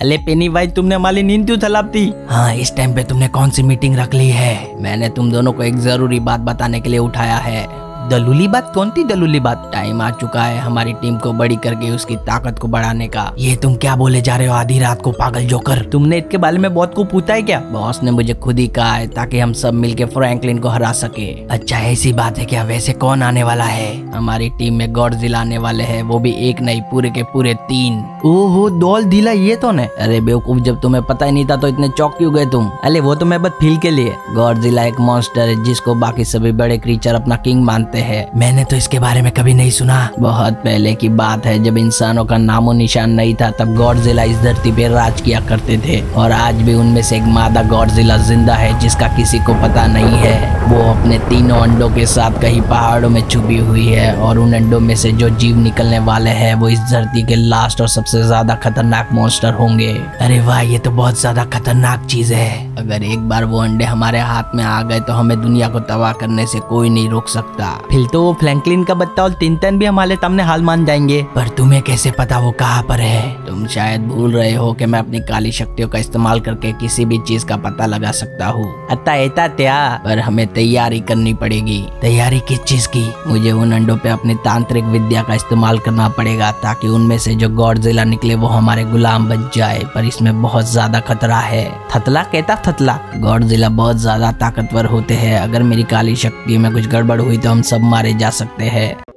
अले पेनी भाई, तुमने माली नींद क्यों थलापती हाँ इस टाइम पे तुमने कौन सी मीटिंग रख ली है? मैंने तुम दोनों को एक ज़रूरी बात बताने के लिए उठाया है। दलूली बात कौन थी दलूली बात टाइम आ चुका है हमारी टीम को बड़ी करके, उसकी ताकत को बढ़ाने का? ये तुम क्या बोले जा रहे हो आधी रात को, पागल जोकर तुमने इसके बारे में बहुत को पूछा है क्या? बॉस ने मुझे खुद ही कहा है ताकि हम सब मिलके फ्रैंकलिन को हरा सके। अच्छा ऐसी बात है क्या? वैसे कौन आने वाला है? हमारी टीम में गॉड आने वाले है, वो भी एक नहीं, पूरे के पूरे तीन। ओहो दौल दिला ये तो ने अरे बेवकूफ़, जब तुम्हें पता ही नहीं था तो इतने चौक क्यों गए तुम? अरे वो तो मैं बस फील के लिए। गॉड एक मॉन्स्टर है, जिसको बाकी सभी बड़े क्रीचर अपना किंग मानते करते हैं। मैंने तो इसके बारे में कभी नहीं सुना। बहुत पहले की बात है, जब इंसानों का नामो निशान नहीं था, तब गॉडजिला इस धरती पे राज किया करते थे। और आज भी उनमें से एक मादा गॉडजिला ज़िंदा है, जिसका किसी को पता नहीं है। वो अपने तीनों अंडों के साथ कहीं पहाड़ों में छुपी हुई है, और उन अंडों में से जो जीव निकलने वाले हैं, वो इस धरती के लास्ट और सबसे ज़्यादा खतरनाक मॉन्स्टर होंगे। अरे वाह, ये तो बहुत ज़्यादा खतरनाक चीज़ है। अगर एक बार वो अंडे हमारे हाथ में आ गए तो हमें दुनिया को तबाह करने से कोई नहीं रोक सकता। फिर तो वो फ्रैंकलिन का बत्ता और तिनतन भी हमारे सामने हाल मान जाएँगे। पर तुम्हें कैसे पता वो कहाँ पर है? तुम शायद भूल रहे हो कि मैं अपनी काली शक्तियों का इस्तेमाल करके किसी भी चीज़ का पता लगा सकता हूँ। अतः एता त्या, पर हमें तैयारी करनी पड़ेगी। तैयारी किस चीज़ की? मुझे उन अंडों पे अपनी तांत्रिक विद्या का इस्तेमाल करना पड़ेगा, ताकि उनमें से जो गॉड जिला निकले वो हमारे गुलाम बन जाए, पर इसमें बहुत ज़्यादा खतरा है। थतला? कहता थतला? गॉड जिला बहुत ज़्यादा ताकतवर होते हैं। अगर मेरी काली शक्ति में कुछ गड़बड़ हुई तो हम सब मारे जा सकते हैं।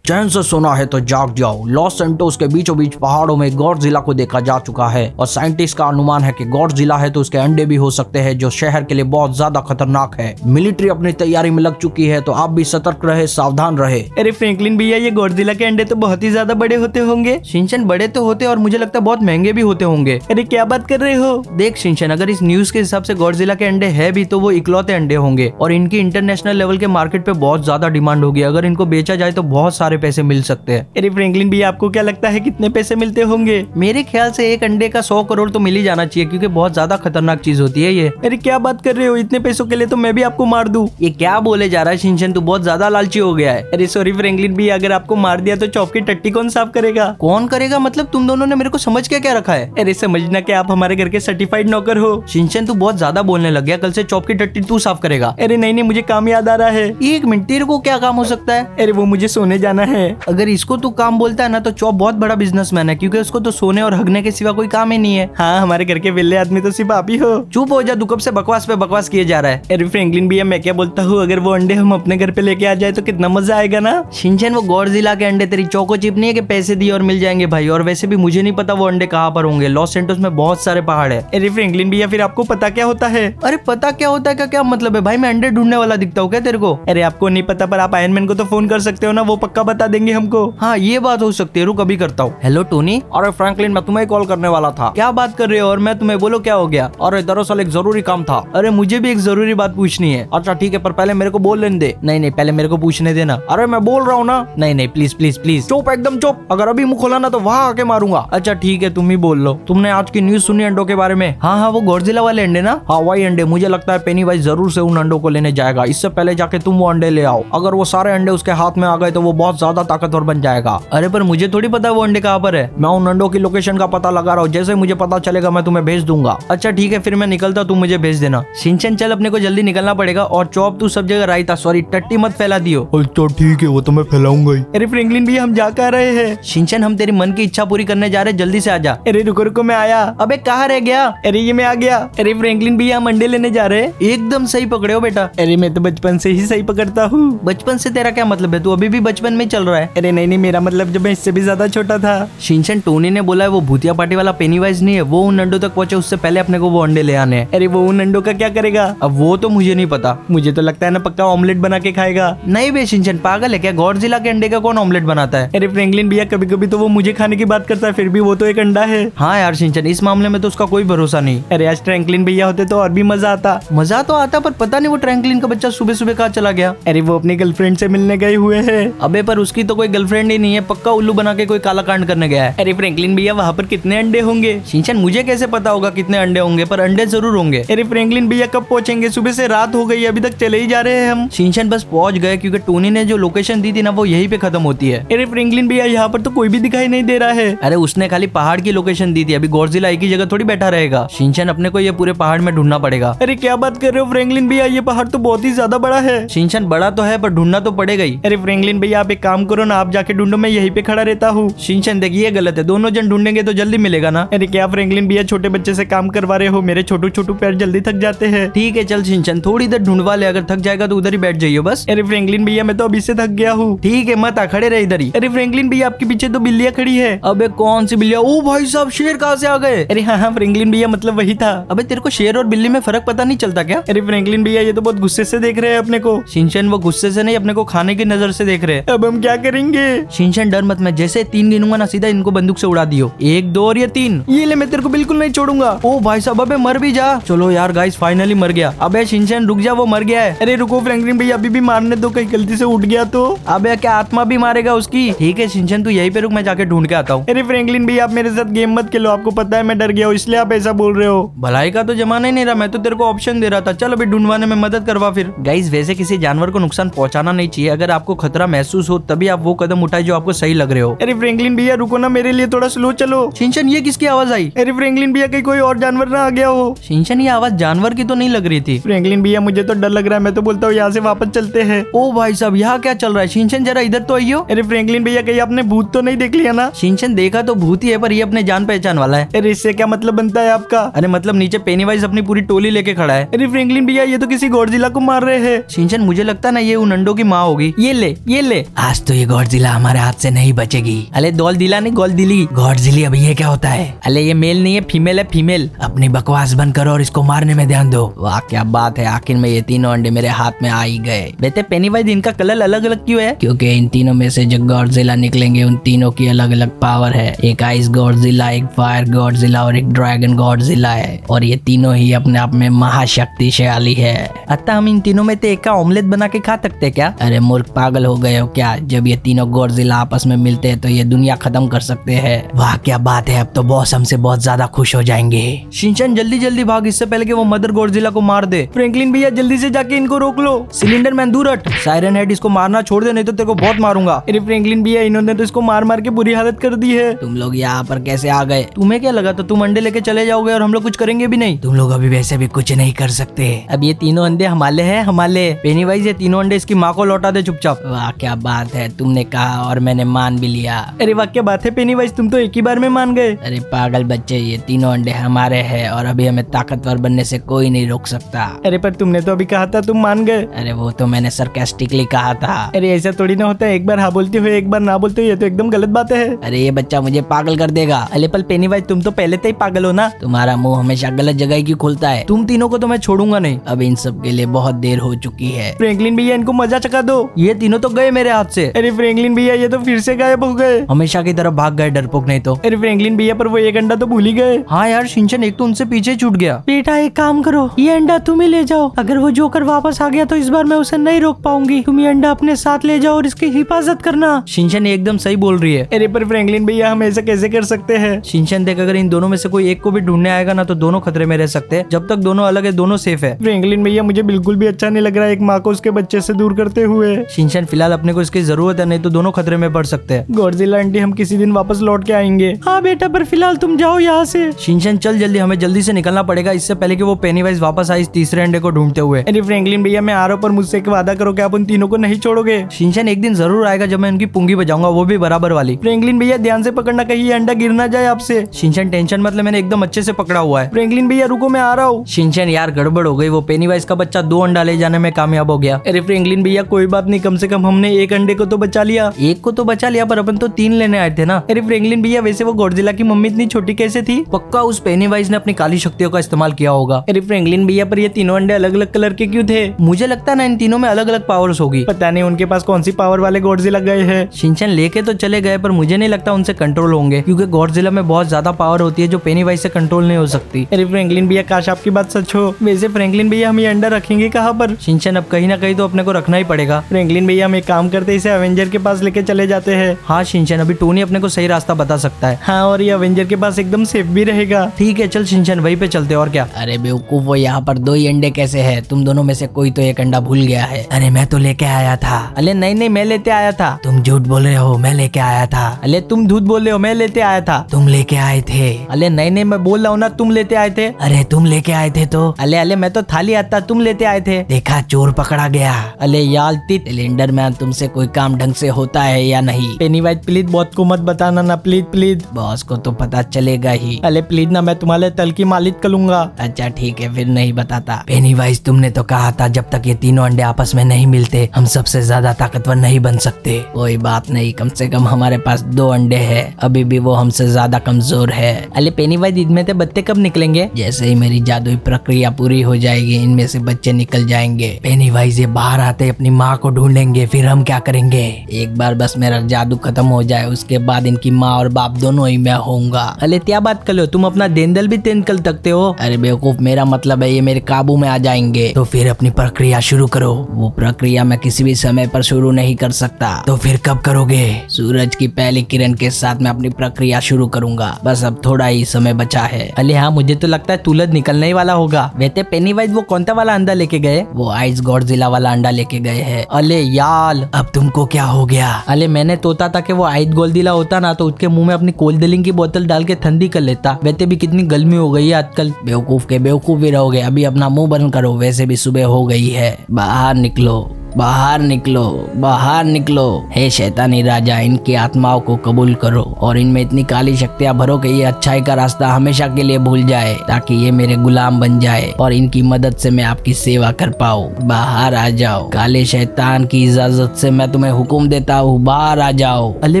चैन से सुना है तो जाग जाओ। लॉस सेंटोस के बीचों बीच पहाड़ों में गौर जिला को देखा जा चुका है और साइंटिस्ट का अनुमान है कि गौर जिला है तो उसके अंडे भी हो सकते हैं जो शहर के लिए बहुत ज़्यादा खतरनाक है। मिलिट्री अपनी तैयारी में लग चुकी है तो आप भी सतर्क रहे सावधान रहे। अरे फ्रेंकलिन भैया ये गौरजिला के अंडे तो बहुत ही ज़्यादा बड़े होते होंगे। सिंचन बड़े तो होते और मुझे लगता है बहुत महँगे भी होते होंगे। अरे क्या बात कर रहे हो? देख सिंचन अगर इस न्यूज़ के हिसाब से गौरजिला के अंडे है भी तो वो इकलौते अंडे होंगे। और इनकी इंटरनेशनल लेवल के मार्केट पे बहुत ज़्यादा डिमांड होगी। अगर इनको बेचा जाए तो बहुत सारे पैसे मिल सकते हैं। अरे फ्रैंकलिन भी आपको क्या लगता है कितने पैसे मिलते होंगे? मेरे ख्याल से एक अंडे का सौ करोड़ तो मिल ही जाना चाहिए क्योंकि बहुत ज़्यादा खतरनाक चीज़ होती है ये। अरे क्या बात कर रहे हो? इतने पैसों के लिए तो मैं भी आपको मार दू। ये क्या बोले जा रहा है शिनशन तू बहुत ज़्यादा लालची हो गया है। अरे सॉरी फ्रैंकलिन भी अगर आपको मार दिया तो चौक की टट्टी कौन साफ़ करेगा? कौन करेगा? मतलब तुम दोनों ने मेरे को समझ के क्या रखा है? अरे समझना कि आप हमारे घर के सर्टिफाइड नौकर हो। शिनशन तू बहुत ज़्यादा बोलने लग गया कल से चौक की टट्टी तू साफ़ करेगा। अरे नहीं नहीं मुझे काम याद आ रहा है। एक मिनट तेरे को क्या काम हो सकता है? अरे वो मुझे सोने जाना है। अगर इसको तू काम बोलता है ना तो चौप बहुत बड़ा बिजनेसमैन है क्योंकि उसको तो सोने और हगने के सिवा कोई काम ही नहीं है। हाँ हमारे घर के विले आदमी तो सिर्फ़ आप ही हो। चुप हो जा दुकब से बकवास पे बकवास किए जा रहा है? अरे फ्रैंकलिन भैया मैं क्या बोलता हूँ अगर वो अंडे हम अपने घर पे लेके आ जाए तो कितना मज़ा आएगा ना? शिंचन वो गौर जिला के अंडे तेरी चौको चिप नहीं है कि पैसे दिए और मिल जाएँगे भाई? और वैसे भी मुझे नहीं पता वो अंडे कहाँ पर होंगे। लॉस सेंटोस में बहुत सारे पहाड़ है। अरे फ्रेंकलिन भैया फिर आपको पता क्या होता है? अरे पता क्या होता है? क्या क्या मतलब है? भाई मैं अंडे ढूँढने वाला दिखता हूँ क्या तेरे को? अरे आपको नहीं पता पर आप आयरमैन को तो फ़ोन कर सकते हो ना वो पक्का बता देंगे हमको। हाँ ये बात हो सकती है, रुक अभी करता हूँ। Hello, Tony. अरे फ्रैंकलिन, मैं तुम्हें कॉल करने वाला था। क्या बात कर रहे हो? और मैं तुम्हें बोलो, क्या हो गया? अरे दरअसल एक ज़रूरी काम था। अरे, मुझे भी एक ज़रूरी बात पूछनी है। अच्छा ठीक है, पर पहले मेरे को बोल लेने दे। नहीं नहीं, पहले मेरे को पूछने देना। अरे, मैं बोल रहा हूँ ना। नहीं नहीं प्लीज़ प्लीज़ प्लीज़ चुप, एकदम चुप। अगर अभी मुँह खोला ना तो वहाँ आके मारूँगा। अच्छा ठीक है, तुम ही बोल लो। तुमने आज की न्यूज़ सुनी अंडो के बारे में? हाँ हाँ वो गोरजिला वाले अंडे ना? हाँ वही अंडे। मुझे लगता है पेनी वाइज ज़रूर से उन अंडों को लेने जाएगा। इससे पहले जाके तुम वो अंडे ले आओ। अगर वो सारे अंडे उसके हाथ में आ गए तो वो बहुत ज़्यादा ताकतवर बन जाएगा। अरे पर मुझे थोड़ी पता है वो अंडे कहाँ पर है। मैं उन अंडों की लोकेशन का पता लगा रहा हूँ। जैसे मुझे पता चलेगा मैं तुम्हें भेज दूँगा। अच्छा ठीक है फिर मैं निकलता तुम मुझे भेज देना। सिंचन चल अपने को जल्दी निकलना पड़ेगा। और चौप तू सब जगह रायता सॉरी टट्टी मत फैला दियो। अच्छा ठीक है वो तो मैं फैलाऊँगा ही। अरे फ्रैंकलिन भी हम जा कर रहे हैं? सिंचन हम तेरी मन की इच्छा पूरी करने जा रहे जल्दी से आजा अरे रुको रुको मैं आया। अबे कहाँ रह गया? अरे ये मैं आ गया। अरे फ्रैंकलिन भी हम अंडे लेने जा रहे एकदम सही पकड़े हो बेटा। अरे मैं तो बचपन से ही सही पकड़ता हूँ। बचपन से तेरा क्या मतलब है? तू अभी भी बचपन में चल रहा है। अरे नहीं नहीं मेरा मतलब जब मैं इससे भी ज़्यादा छोटा था। शिनचन टोनी ने बोला है वो भूतिया पार्टी वाला पेनी वाइज नहीं है वो उन अंडो तक पहुँचे उससे पहले अपने को वो अंडे ले आने हैं। अरे वो उन अंडों का क्या करेगा? अब वो तो मुझे नहीं पता। मुझे तो लगता है ना पक्का ऑमलेट बना के खाएगा। नहीं बे शिनचन पागल है क्या? गौर जिला के अंडे का कौन ऑमलेट बनाता है? अरे फ्रेंकलिन भैया कभी कभी तो वो मुझे खाने की बात करता है फिर भी वो तो एक अंडा है। हाँ यार सिंचन इस मामले में तो उसका कोई भरोसा नहीं। अरे आज ट्रैंकलिन भैया होते तो और भी मज़ा आता। मज़ा तो आता पर पता नहीं वो ट्रैंकलिन का बच्चा सुबह सुबह कहा चला गया? अरे वो अपनी गर्लफ्रेंड से मिलने गए हुए है। अबे पर उसकी तो कोई गर्लफ्रेंड ही नहीं है। पक्का उल्लू बना के कोई काला कांड करने गया है। अरे फ्रैंकलिन भैया, वहाँ पर कितने अंडे होंगे? शिनचैन, मुझे कैसे पता होगा कितने अंडे होंगे? पर अंडे ज़रूर होंगे। अरे फ्रैंकलिन भैया, कब पहुँचेंगे? सुबह से रात हो गई अभी तक चले ही जा रहे हैं हम। शिनचैन बस पहुँच गए, क्योंकि टोनी ने जो लोकेशन दी थी ना, वो यही पे खत्म होती है। अरे फ्रैंकलिन भैया, यहाँ पर तो कोई भी दिखाई नहीं दे रहा है। अरे उसने खाली पहाड़ की लोकेशन दी थी, अभी गोरजिला एक ही जगह थोड़ी बैठा रहेगा। शिनचैन, अपने को ये पूरे पहाड़ में ढूंढना पड़ेगा। अरे क्या बात कर रहे हो फ्रैंकलिन भैया, ये पहाड़ तो बहुत ही ज़्यादा बड़ा है। शिनचैन, बड़ा तो है, पर ढूंढना तो पड़ेगा ही। अरे फ्रैंकलिन भैया, आप एक काम करो ना, आप जाके ढूंढो, मैं यहीं पे खड़ा रहता हूँ। शिनचैन, देखिए गलत है। दोनों जन ढूंढेंगे तो जल्दी मिलेगा ना। अरे, क्या फ्रैंकलिन भैया छोटे बच्चे से काम करवा रहे हो? मेरे छोटू छोटू पैर जल्दी थक जाते हैं। ठीक है, चल शिनचैन, थोड़ी देर ढूंढवा ले। अगर थक जाएगा तो उधर ही बैठ जाइए बस। अरे, फ्रैंकलिन भैया, मैं तो अभी से थक गया हूँ। ठीक है, मत आ, खड़े रहे इधर ही। अरे, फ्रैंकलिन भैया, आपके पीछे तो बिल्लियाँ खड़ी है। अब, कौन सी बिल्लियाँ? ओ भाई साहब, शेर कहाँ से आ गए? अरे हाँ हाँ फ्रैंकलिन भैया मतलब वही था। अबे, तेरे को शेर और बिल्ली में फ़र्क पता नहीं चलता क्या? अरे, फ्रैंकलिन भैया, ये तो बहुत गुस्से से देख रहे हैं अपने को। शिनचैन, वो गुस्से से नहीं, अपने को खाने की नज़र से देख रहे हैं। अब हम क्या करेंगे? शिनचैन डर मत मैं जैसे तीन गिनूँगा ना सीधा इनको बंदूक से उड़ा दियो। एक दो और ये तीन। ये ले मैं तेरे को बिल्कुल नहीं छोड़ूँगा। ओ भाई साहब अबे मर भी जा। चलो यार गाइस फाइनली मर गया। अबे शिनचैन रुक जा वो मर गया है। अरे रुको फ्रैंकलिन भैया अभी भी मारने दो कहीं गलती से उठ गया तो। अब क्या आत्मा भी मारेगा उसकी? ठीक है शिनचैन तू यही पे रुक मैं जाके ढूंढ के आता हूँ। अरे फ्रैंकलिन भैया आप मेरे साथ गेम मत खेलो आपको पता है मैं डर गया हूँ इसलिए आप ऐसा बोल रहे हो। भलाई का तो जमाना ही नहीं रहा मैं तो तेरे को ऑप्शन दे रहा था। चल अभी ढूंढवाने में मदद करवा फिर। गाइस वैसे किसी जानवर को नुकसान पहुंचाना नहीं चाहिए अगर आपको खतरा महसूस हो तभी आप वो कदम उठाए जो आपको सही लग रहे हो। अरे फ्रैंकलिन भैया रुको ना मेरे लिए थोड़ा स्लो चलो। शिनचन ये किसकी आवाज़ आई? अरे फ्रैंकलिन भैया कहीं कोई और जानवर ना आ गया हो। शिनचन ये आवाज़ जानवर की तो नहीं लग रही थी। फ्रैंकलिन भैया मुझे तो डर लग रहा है मैं तो बोलता हूँ यहाँ से वापस चलते हैं। ओ भाई साहब यहाँ क्या चल रहा है? शिनचन जरा इधर तो आइयो। अरे फ्रैंकलिन भैया कहीं आपने भूत तो नहीं देख लिया ना? शिनचन देखा तो भूत ही है पर ये अपने जान पहचान वाला है। अरे इससे क्या मतलब बनता है आपका? अरे मतलब नीचे पेनीवाइज अपनी पूरी टोली लेके खड़ा है। अरे फ्रैंकलिन भैया ये तो किसी गौरजिला को मार रहे हैं। शिनचन मुझे लगता है ना ये उन अंडों की माँ होगी। ये ले ये ले। आज तो ये गौरजिला हमारे हाथ से नहीं बचेगी। अरे दौल दिला नहीं, गोल दिली। गौरजिली अभी ये क्या होता है? अरे ये मेल नहीं है फीमेल है फीमेल अपनी बकवास बंद करो और इसको मारने में ध्यान दो। वाह, क्या बात है। आखिर में ये तीनों अंडे मेरे हाथ में आ ही गए। बेटे पेनीवाइज इनका कलर अलग अलग क्यों है? क्योंकि इन तीनों में से जो गॉडजिला निकलेंगे, उन तीनों की अलग अलग पावर है। एक आइस गॉडजिला एक फायर गॉडजिला और एक ड्रैगन गॉडजिला है। और ये तीनों ही अपने आप में महाशक्तिशाली है। अतः हम इन तीनों में से एक का ऑमलेट बना के खा सकते क्या? अरे मूर्ख, पागल हो गए हो क्या? जब ये तीनों गॉडजिला आपस में मिलते हैं तो ये दुनिया खत्म कर सकते हैं। वाह क्या बात है अब तो बॉस हमसे बहुत ज़्यादा खुश हो जाएँगे। शिनचैन जल्दी जल्दी भाग इससे पहले कि वो मदर गॉडजिला को मार दे। फ्रेंकलिन भैया जल्दी से जाके इनको रोक लो। सिलेंडर मैन दूर हट। सायरन हेड इसको मारना छोड़ दे नहीं तो तेरे को बहुत मारूँगा। अरे फ्रैंकलिन भैया इन्होंने तो इसको मार मार के बुरी हालत कर दी है। तुम लोग यहाँ पर कैसे आ गए? तुम्हें क्या लगा तो तुम अंडे लेके चले जाओगे और हम लोग कुछ करेंगे भी नहीं? तुम लोग अभी वैसे भी कुछ नहीं कर सकते। अब ये तीनों अंडे हमारे हैं हमारे। पेनी वाइज ये तीनों अंडे इसकी माँ को लौटा दे चुपचाप। वाह क्या बात है तुमने कहा और मैंने मान भी लिया। अरे वाह क्या बात है पेनी वाइज तुम तो एक ही बार में मान गए। अरे पागल बच्चे ये तीनों अंडे हमारे है और अभी हमें ताकतवर बनने से कोई नहीं रोक सकता। अरे पर तुमने तो अभी कहा था तुम मान गए। अरे वो तो मैंने सरकेस्टिकली कहा था। अरे ऐसा थोड़ी ना होता है एक बार हाँ बोलते हुए एक बार ना बोलते हुए ये तो एकदम गलत बात है। अरे ये बच्चा मुझे पागल कर देगा। अरे पल पेनी वाइज तुम तो पहले से ही पागल हो ना। तुम्हारा मुँह हमेशा गलत जगह क्यों खुलता है? तुम तीनों को तो मैं छोड़ूँगा नहीं। अब इन सब के लिए बहुत देर हो चुकी है। फ्रैंकलिन भैया इनको मज़ा चका दो। ये तीनों तो गए मेरे हाथ से अरे फ्रैंकलिन भैया ये तो फिर से गायब हो गए। हमेशा की तरफ़ भाग गए डरपोक नहीं तो। अरे फ्रैंकलिन भैया पर वो एक अंडा तो भूल ही गए। हाँ यार सिंचन एक तो उनसे पीछे छूट गया। बेटा एक काम करो ये अंडा तुम ही ले जाओ। अगर वो जोकर वापस आ गया तो इस बार मैं उसे नहीं रोक पाऊँगी। तुम ये अंडा अपने साथ ले जाओ और इसकी हिफाजत करना। सिंचन एकदम सही बोल रही है। अरे पर फ्रैंकलिन भैया हम ऐसा कैसे कर सकते हैं? सिंचन देख अगर इन दोनों में से कोई एक को भी ढूँढने आएगा ना तो दोनों खतरे में रह सकते हैं। जब तक दोनों अलग है दोनों सेफ़ है। फ्रैंकलिन भैया मुझे बिल्कुल भी अच्छा नहीं लग रहा है एक माँ को उसके बच्चे से दूर करते हुए। शिनचैन फ़िलहाल अपने को इसकी ज़रूरत है नहीं तो दोनों खतरे में पड़ सकते हैं। गॉडजिला आंटी हम किसी दिन वापस लौट के आएँगे। हाँ बेटा पर फ़िलहाल तुम जाओ यहाँ से। शिनचैन चल जल्दी हमें जल्दी से निकलना पड़ेगा। इससे पहले कि वो पेनीवाइज वापस आए इस तीसरे अंडे को ढूंढते हुए। अरे फ्रैंकलिन भैया मैं आ रहा हूँ पर मुझसे एक वादा करो कि आप उन तीनों को नहीं छोड़ोगे। शिनचैन एक दिन ज़रूर आएगा जब मैं उनकी पुंगी बजाऊँगा वो भी बराबर वाली। फ्रैंकलिन भैया ध्यान से पकड़ना कहीं अंडा गिर ना जाए आपसे। शिनचैन टेंशन मतलब मैंने एकदम अच्छे से पकड़ा हुआ है। फ्रैंकलिन भैया रुको मैं आ रहा हूँ। शिनचैन यार गड़बड़ हो गई वो पेनीवाइज का बच्चा दो अंडा ले जाने में कामयाब हो गया। अरे फ्रैंकलिन भैया कोई बात नहीं कम से कम हमने एक अंडे को तो बचा लिया। एक को तो बचा लिया, पर अपन तो तीन लेने आए थे ना। अरे फ्रैंकलिन भैया, वैसे वो गॉडजिला की मम्मी इतनी छोटी कैसे थी? पक्का उस पेनीवाइज ने अपनी काली शक्तियों का इस्तेमाल किया होगा। अरे फ्रैंकलिन भैया, पर ये तीनों अंडे अलग अलग कलर के क्यों थे? मुझे लगता ना, इन तीनों में अलग अलग पावर्स होगी। पता नहीं उनके पास कौन सी पावर वाले गॉडजिला गए हैं। शिनचैन लेके तो चले गए, पर मुझे नहीं लगता उनसे कंट्रोल होंगे, क्योंकि गॉडजिला में बहुत ज़्यादा पावर होती है जो पेनीवाइज से कंट्रोल नहीं हो सकती। अरे फ्रैंकलिन भैया, काश आपकी बात सच हो। वैसे फ्रैंकलिन भैया, हम ये अंडा रखेंगे कहाँ पर? शिनचैन अब कहीं ना कहीं तो अपने को रखना ही पड़ेगा। फ्रैंकलिन भैया, हम एक काम करते इसे एवेंजर के पास लेके चले जाते हैं। हाँ शिनचैन अभी टोनी अपने को सही रास्ता बता सकता है। हाँ और ये एवेंजर के पास एकदम सेफ़ भी रहेगा। ठीक है चल शिनचैन वहीं पे चलते और क्या? अरे बेवकूफ़ वो यहाँ पर दो ही अंडे कैसे है? तुम दोनों में से कोई तो एक अंडा भूल गया है। अरे मैं तो लेके आया था। अरे नहीं नहीं मैं लेते आया था। तुम झूठ बोल रहे हो मैं लेके आया था। अरे तुम झूठ बोल रहे हो मैं लेते आया था। तुम लेके आए थे। अरे नहीं नहीं मैं बोल रहा हूँ ना तुम लेते आए थे। अरे तुम लेके आए थे तो? अले अले मैं तो थाली आता तुम लेते आए थे। देखा चोर पकड़ा गया। अले तित सिलेंडर मैन तुमसे कोई काम ढंग से होता है या नहीं? पेनी वाइट प्लीज़ बहुत को मत बताना ना प्लीज़ प्लीज़ बॉस को तो पता चलेगा ही। अरे प्लीज़ ना मैं तुम्हारे तल की मालिक करूँगा अच्छा ठीक है फिर नहीं बताता। पेनी वाइज तुमने तो कहा था जब तक ये तीनों अंडे आपस में नहीं मिलते हम सबसे ज़्यादा ताकतवर नहीं बन सकते। कोई बात नहीं कम से कम हमारे पास दो अंडे है। अभी भी वो हमसे ज़्यादा कमज़ोर है। अले पेनी वाइज इनमें से बच्चे कब निकलेंगे? जैसे ही मेरी जादुई प्रक्रिया पूरी हो जाएगी इनमें से बच्चे निकल जाएँगे। पेनी वाइज ये बाहर आते अपनी माँ को ढूंढेंगे फिर हम क्या करेंगे? एक बार बस मेरा जादू खत्म हो जाए, उसके बाद इनकी माँ और बाप दोनों ही मैं होऊँगा। अले क्या बात कर लो तुम अपना देंदल भी तेंदल तकते हो? अरे, बेवकूफ़, मेरा मतलब है ये मेरे काबू में आ जाएँगे। तो फिर अपनी प्रक्रिया शुरू करो। वो प्रक्रिया मैं किसी भी समय पर शुरू नहीं कर सकता। तो फिर कब करोगे? सूरज की पहली किरण के साथ मैं अपनी प्रक्रिया शुरू करूँगा। बस अब थोड़ा ही समय बचा है। अले हाँ मुझे तो लगता है तुलद निकलने ही वाला होगा। वैसे पेनी वाइज वो कौन सा वाला अंडा लेके गए? वो आइस गॉडजिला वाला अंडा लेके गए है। अले, याल, अब तुमको क्या हो गया? अले मैंने तोता था कि वो आयत गोल दिला होता ना तो उसके मुँह में अपनी कोल्ड ड्रिंक की बोतल डाल के ठंडी कर लेता। वैसे भी कितनी गर्मी हो गई है आजकल। बेवकूफ़ के बेवकूफ़ भी रहोगे, अभी अपना मुँह बंद करो, वैसे भी सुबह हो गई है। बाहर निकलो। बाहर निकलो बाहर निकलो। हे शैतानी राजा इनकी आत्माओं को कबूल करो और इनमें इतनी काली शक्तियाँ भरो कि ये अच्छाई का रास्ता हमेशा के लिए भूल जाए ताकि ये मेरे गुलाम बन जाए और इनकी मदद से मैं आपकी सेवा कर पाऊँ। बाहर आ जाओ। काले शैतान की इजाज़त से मैं तुम्हें हुक्म देता हूँ। बाहर आ जाओ। अले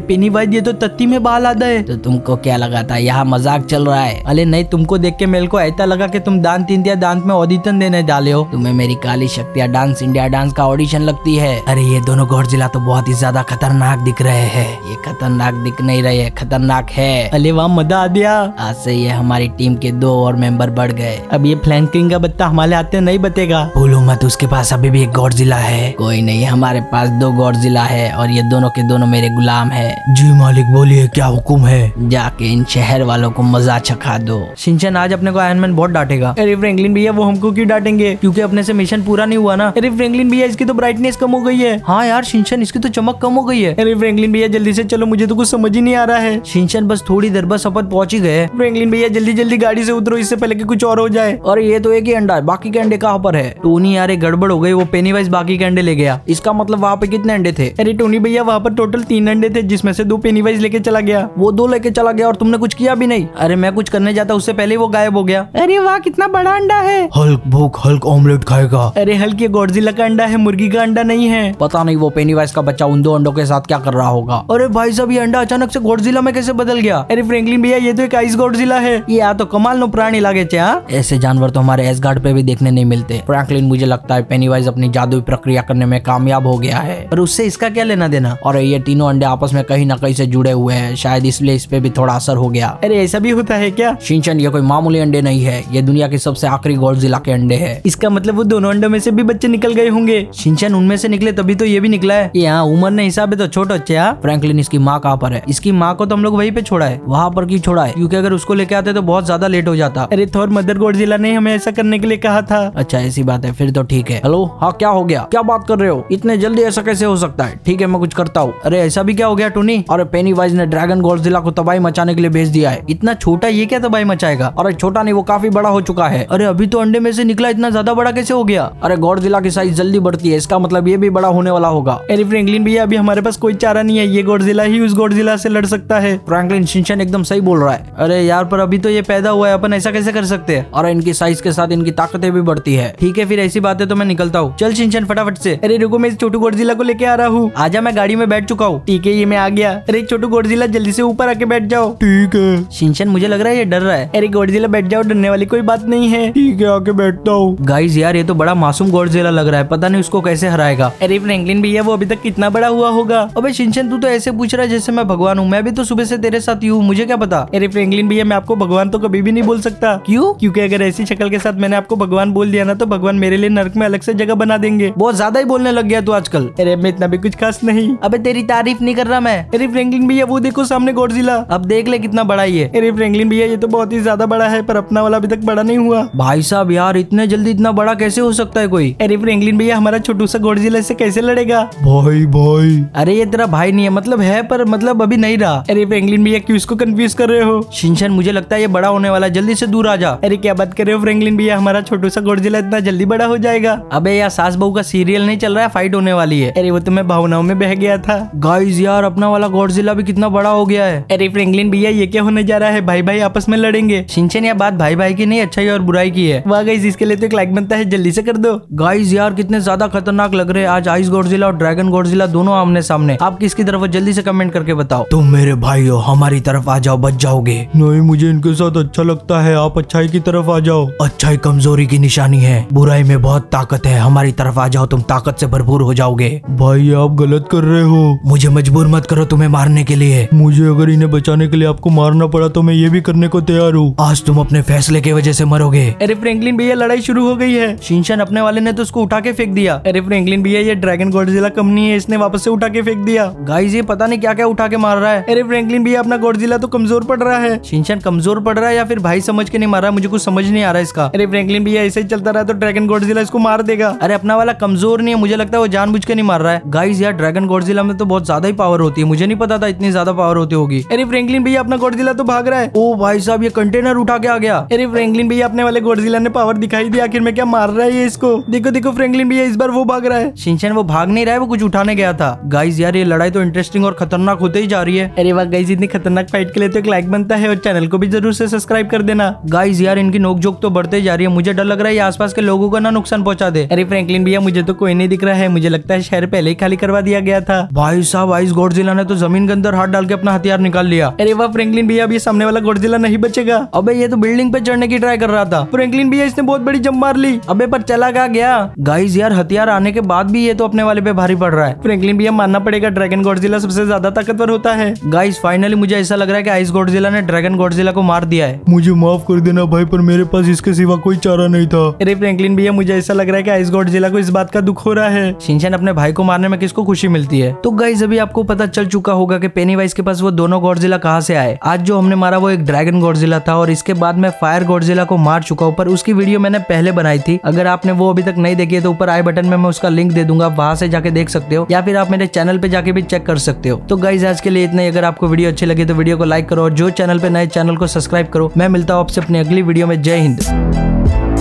पेनी वाइज ये तो तत्ती में बाल आदा है। तो तुमको क्या लगा था? यहाँ मज़ाक चल रहा है। अले नहीं तुमको देख के मेरे को ऐसा लगा की तुम दांत इंडिया दांत में ऑडिशन देने डाले हो। तुम्हें मेरी काली शक्तियाँ डांस इंडिया डांस का ऑडिशन लगती है। अरे ये दोनों गौरजिला तो बहुत ही ज़्यादा खतरनाक दिख रहे हैं। ये खतरनाक दिख नहीं रहे खतरनाक है। अले वहाँ मज़ा आ दिया आज से ये हमारी टीम के दो और मेंबर बढ़ गए। अब ये फ्लैंकिंग का बत्ता हमारे हाथ में नहीं बतेगा भूलो मत उसके पास अभी भी एक गौरजिला है। कोई नहीं हमारे पास दो गौरजिला है और ये दोनों के दोनों मेरे गुलाम है। जी मालिक बोलिए क्या हुक्म है? जाके इन शहर वालों को मज़ा चखा दो। सिंचन आज अपने को आयरन मैन बहुत डांटेगा। अरे फ्रैंकलिन भैया वो हमको क्यों डांटेंगे? क्योंकि अपने से मिशन पूरा नहीं हुआ ना। अरे फ्रैंकलिन भैया इसकी तो ब्राइटनेस कम हो गई है। हाँ यार शिनचन इसकी तो चमक कम हो गई है। अरे फ्रैंकलिन भैया जल्दी से चलो मुझे तो कुछ समझ ही नहीं आ रहा है। शिनचन बस थोड़ी देर बस अपन पहुँच ही गए फ्रैंकलिन भैया जल्दी जल्दी गाड़ी से उतरो इससे पहले कि कुछ और हो जाए। और ये तो एक ही अंडा है बाकी के अंडे कहाँ पर है? टोनी यार गड़बड़ हो गई वो पेनी वाइज बाकी के अंडे ले गया। इसका मतलब वहाँ पे कितने अंडे थे? अरे टोनी भैया वहाँ पर टोटल तीन अंडे थे जिसमें से दो पेनी वाइज लेके चला गया। वो दो लेके चला गया और तुमने कुछ किया भी नहीं? अरे मैं कुछ करने जाता उससे पहले वो गायब हो गया। अरे वाह कितना बड़ा अंडा है। हल्क भूख हल्क ऑमलेट खाएगा। अरे हल्की गॉडजिला का अंडा है मुर्गी का अंडा नहीं है। पता नहीं वो पेनी वाइज का बच्चा उन दो अंडों के साथ क्या कर रहा होगा। अरे भाई साहब ये अंडा अचानक से गोडजिला में कैसे बदल गया? अरे फ्रैंकलिन भैया ये तो एक आइस गॉडजिला है। ये आ तो कमाल नो प्राणी लागे चे हाँ? ऐसे जानवर तो हमारे एस गार्ड पे भी देखने नहीं मिलते। फ्रैंकलिन मुझे लगता है पेनीवाइज अपनी जादुई प्रक्रिया करने में कामयाब हो गया है। पर उससे इसका क्या लेना देना? और ये तीनों अंडे आपस में कहीं ना कहीं से जुड़े हुए हैं। शायद इसलिए इस पे भी थोड़ा असर हो गया। अरे ऐसा भी होता है क्या? शिनचन ये कोई मामूली अंडे नहीं है। ये दुनिया के सबसे आखिरी गोडजिला के अंडे है। इसका मतलब वो दोनों अंडों में से भी बच्चे निकल गए होंगे। शिनचन उनमें से निकले तभी तो ये भी निकला है। ये हाँ उम्र ने हिसाब है तो छोटा बच्चे हाँ। फ्रैंकलिन इसकी माँ कहाँ पर है? इसकी माँ को तो हम लोग वहीं पे छोड़ा है। वहाँ पर क्यों छोड़ा है? क्योंकि अगर उसको लेके आते तो बहुत ज़्यादा लेट हो जाता। अरे थोर मदर गॉडजिला ने हमें ऐसा करने के लिए कहा था। अच्छा ऐसी बात है फिर तो ठीक है। हेलो हाँ क्या हो गया? क्या बात कर रहे हो? इतने जल्दी ऐसा कैसे हो सकता है? ठीक है मैं कुछ करता हूँ। अरे ऐसा भी क्या हो गया टूनी? अरे पेनी वाइज ने ड्रैगन गॉडजिला को तबाही मचाने के लिए भेज दिया है। इतना छोटा ये क्या तबाही मचाएगा? अरे छोटा नहीं वो काफ़ी बड़ा हो चुका है। अरे अभी तो अंडे में से निकला इतना ज़्यादा बड़ा कैसे हो गया? अरे गॉडजिला की साइज़ जल्दी बढ़ती है इसका मतलब ये भी बड़ा होने वाला होगा। अरे फ्रैंकलिन भैया अभी हमारे पास कोई चारा नहीं है। ये गॉडजिला ही उस गॉडजिला से लड़ सकता है। फ्रैंकलिन शिनचन एकदम सही बोल रहा है। अरे यार पर अभी तो ये पैदा हुआ है। अपन ऐसा कैसे कर सकते हैं? और इनकी साइज़ के साथ इनकी ताकतें भी बढ़ती है। ठीक है फिर ऐसी बात है तो मैं निकलता हूँ। चल शिनचन फटाफट से। अरे रुको मैं इस छोटू गॉडजिला को लेके आ रहा हूँ। आजा मैं गाड़ी में बैठ चुका हूँ। ठीक है ये मैं आ गया। अरे छोटू गॉडजिला जल्दी से ऊपर आके बैठ जाओ। ठीक है। शिनचन मुझे लग रहा है ये डर रहा है। अरे गॉडजिला बैठ जाओ डरने वाली कोई बात नहीं है। ठीक है आके बैठता हूँ। गाइज़ यार ये तो बड़ा मासूम गॉडजिला लग रहा है। पता नहीं उसको कैसे कैसे हराएगा। अरे फ्रैंकलिन भैया, वो अभी तक कितना बड़ा हुआ होगा। अबे, शिनचैन, तू तो ऐसे पूछ रहा है जैसे मैं भगवान हूँ। मैं भी तो सुबह से तेरे साथ ही हूँ, मुझे क्या पता? अरे फ्रैंकलिन भैया, मैं आपको भगवान तो कभी भी नहीं बोल सकता। क्यों? क्योंकि अगर ऐसी शक्ल के साथ मैंने आपको भगवान बोल दिया ना तो भगवान मेरे लिए नर्क में अलग से जगह बना देंगे। बहुत ज़्यादा ही बोलने लग गया तू आजकल। अरे, मैं इतना भी कुछ खास नहीं। अबे, तेरी तारीफ़ नहीं कर रहा मैं। अरे फ्रैंकलिन भैया, वो देखो सामने गॉडजिला अब देख ले कितना बड़ा ये अरे फ्रैंकलिन भैया, ये तो बहुत ही ज़्यादा बड़ा है, पर अपना वाला अभी तक बड़ा नहीं हुआ। भाई साहब, यार, इतने जल्दी इतना बड़ा कैसे हो सकता है कोई? अरे फ्रैंकलिन भैया, हमारा छोटू सा गॉडजिला इससे कैसे लड़ेगा? भाई भाई। अरे ये तेरा भाई नहीं है मतलब है पर मतलब अभी नहीं रहा। अरे फ्रैंकलिन भैया क्यों इसको कंफ्यूज कर रहे हो? शिनचैन मुझे लगता है ये बड़ा होने वाला जल्दी से दूर आ जा। अरे क्या बात कर रहे हो फ्रैंकलिन भैया? हमारा छोटू सा गॉडजिला इतना जल्दी बड़ा हो जाएगा। अबे यार सास बहू का सीरियल नहीं चल रहा है फाइट होने वाली है। अरे वो तो मैं भावनाओं में बह गया था। गाइस यार अपना वाला गॉडजिला भी कितना बड़ा हो गया है। अरे फ्रैंकलिन भैया ये क्या होने जा रहा है? भाई भाई आपस में लड़ेंगे। शिनचैन यह बात भाई भाई की नहीं अच्छाई और बुराई की है। वाह गाइस इसके लिए तो एक लाइक बनता है जल्दी से कर दो। गाइस यार कितने ज़्यादा खतरनाक लग रहे हैं। आज आइस गॉडजिला और ड्रैगन गॉडजिला दोनों आमने सामने। आप किसकी तरफ़ जल्दी से कमेंट करके बताओ। तुम मेरे भाई हो हमारी तरफ़ आ जाओ बच जाओगे। नहीं मुझे इनके साथ अच्छा लगता है। आप अच्छाई की तरफ़ आ जाओ। अच्छाई कमज़ोरी की निशानी है। बुराई में बहुत ताकत है। हमारी तरफ़ आ जाओ तुम ताकत से भरपूर हो जाओगे। भाई आप गलत कर रहे हो। मुझे मजबूर मत करो तुम्हें मारने के लिए। मुझे अगर इन्हें बचाने के लिए आपको मारना पड़ा तो मैं ये भी करने को तैयार हूँ। आज तुम अपने फैसले की वजह से मरोगे। अरे फ्रैंकलिन भैया लड़ाई शुरू हो गई है। शिनचैन अपने वाले ने तो उसको उठा के फेंक दिया। अरे फ्रैंकलिन भैया, ये ड्रैगन गॉडजिला कम नहीं है, इसने वापस से उठा के फेंक दिया। गाइस ये पता नहीं क्या क्या उठा के मार रहा है। अरे फ्रैंकलिन भैया, अपना गॉडजिला तो कमज़ोर पड़ रहा है। शिनचैन कमज़ोर पड़ रहा है या फिर भाई समझ के नहीं मार रहा? मुझे कुछ समझ नहीं आ रहा है इसका। अरे फ्रैंकलिन भैया, ऐसे ही चलता रहा तो ड्रैगन गॉडजिला इसको मार देगा। अरे अपना वाला कमज़ोर नहीं है, मुझे लगता है वो जानबूझ के नहीं मार रहा है। गाइस यार ड्रैगन गॉडजिला में तो बहुत ज़्यादा ही पावर होती है। मुझे नहीं पता था इतनी ज़्यादा पावर होती होगी। अरे फ्रेंकलिन भैया, अपना गॉडजिला तो भाग रहा है। ओ भाई साहब, ये कंटेनर उठा के आ गया। अरे फ्रेंकलिन भैया, अपने वाले गॉडजिला ने पावर दिखाई दिया, आखिर में क्या मार रहा है इसको? देखो देखो फ्रेंकलिन भैया, इस बार वो भाग रहा है। शिनचैन वो भाग नहीं रहा है वो कुछ उठाने गया था। गाइस यार ये लड़ाई तो इंटरेस्टिंग और खतरनाक होते ही जा रही है। अरे वाह गाइस इतनी खतरनाक फाइट के लिए तो एक लाइक बनता है और चैनल को भी ज़रूर से सब्सक्राइब कर देना। गाइस यार इनकी नोकझोंक तो बढ़ते जा रही है। मुझे डर लग रहा है आसपास के लोगों को ना नुकसान पहुँचा दे। अरे फ्रैंकलिन भैया मुझे तो कोई नहीं दिख रहा है। मुझे लगता है शहर पहले ही खाली करवा दिया गया था। भाई साहब आइस गॉडजिला ने तो ज़मीन के अंदर हाथ डाल के अपना हथियार निकाल लिया। अरे वाह फ्रैंकलिन भैया अब ये सामने वाला गॉडजिला नहीं बचेगा। अब ये तो बिल्डिंग पे चढ़ने की ट्राई कर रहा था। फ्रैंकलिन भैया इसने बहुत बड़ी जम मार ली। अबे पर चला गया? गाइस यार हथियार आने के बाद भी ये तो अपने वाले पे भारी पड़ रहा है। फ्रैंकलिन भैया मानना पड़ेगा ड्रैगन गॉडजिला सबसे ज़्यादा ताकतवर होता है। गाइस फाइनली मुझे ऐसा लग रहा है कि आइस गॉडजिला ने ड्रैगन गॉडजिला को मार दिया है। मुझे माफ़ कर देना भाई पर मेरे पास इसके सिवा कोई चारा नहीं था। अरे फ्रैंकलिन भैया मुझे ऐसा लग रहा है कि आइस गॉडजिला को इस बात का दुख हो रहा है। शिनचैन अपने भाई को मारने में किसको खुशी मिलती है? तो गाइज़ अभी आपको पता चल चुका होगा कि पेनीवाइज के पास वो दोनों गॉडजिला कहाँ से आए। आज जो हमने मारा वो एक ड्रैगन गॉडजिला था और इसके बाद मैं फायर गॉडजिला को मार चुका हूँ पर उसकी वीडियो मैंने पहले बनाई थी। अगर आपने वो अभी तक नहीं देखी है तो ऊपर आई बटन में मैं उसका लिंक दे दूँगा वहाँ से जाके देख सकते हो, या फिर आप मेरे चैनल पे जाके भी चेक कर सकते हो। तो गाइज़ आज के लिए इतना ही। अगर आपको वीडियो अच्छी लगे तो वीडियो को लाइक करो, और जो चैनल पे नए चैनल को सब्सक्राइब करो। मैं मिलता हूँ आपसे अपनी अगली वीडियो में। जय हिंद।